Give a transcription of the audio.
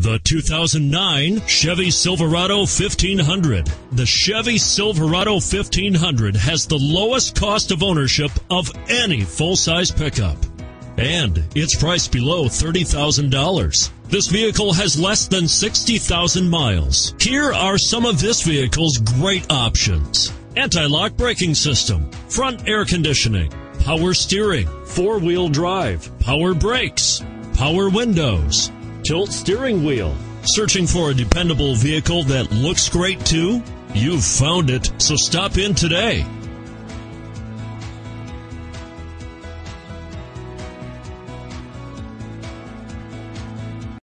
The 2009 Chevy Silverado 1500. The Chevy Silverado 1500 has the lowest cost of ownership of any full-size pickup. And it's priced below $30,000. This vehicle has less than 60,000 miles. Here are some of this vehicle's great options. Anti-lock braking system, front air conditioning, power steering, four-wheel drive, power brakes, power windows, tilt steering wheel. Searching for a dependable vehicle that looks great too? You've found it, so stop in today.